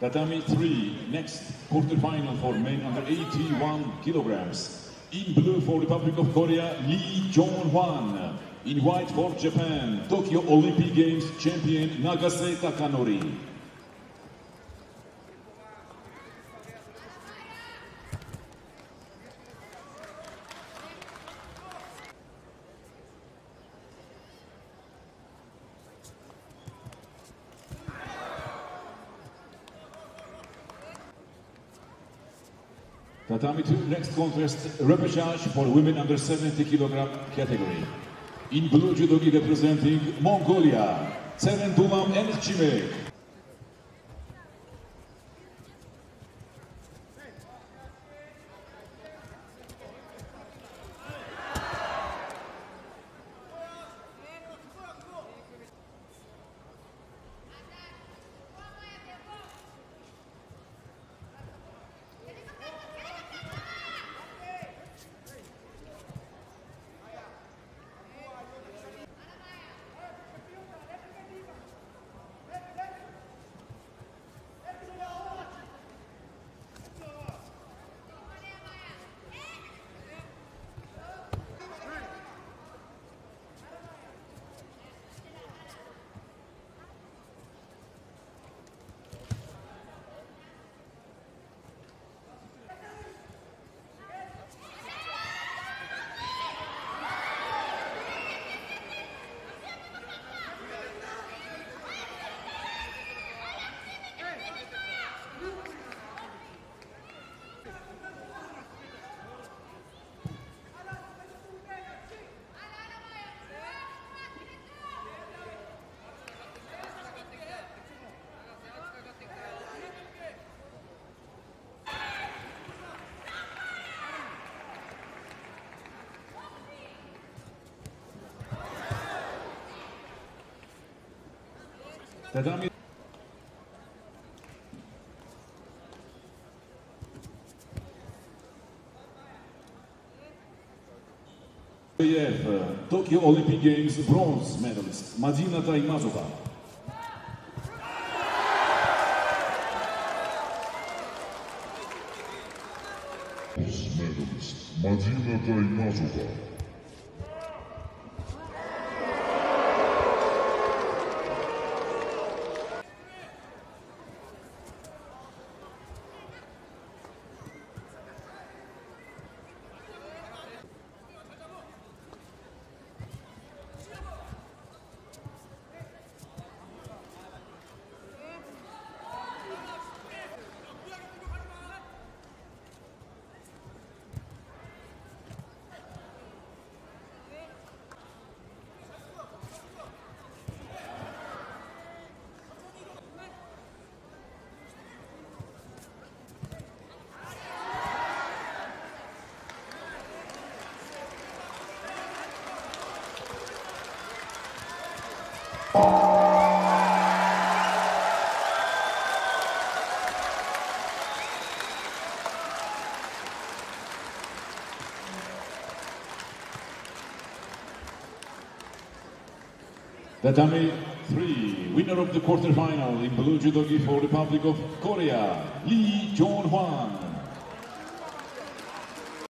Tatami 3, next quarterfinal for men under 81 kilograms. In blue for Republic of Korea, Lee Joon-hwan. In white for Japan, Tokyo Olympic Games champion Nagase Takanori. Tatami 2, next contest, repechage for women under 70 kilogram category. In blue judogi representing Mongolia, Tseren Dulam and Chimek. Tatami IAF, Tokyo Olympic Games bronze medalist Madina Taimazova. medalist Madina Taimazova. Tatami 3, winner of the quarterfinal in blue judogi for Republic of Korea, Lee Joon-hwan.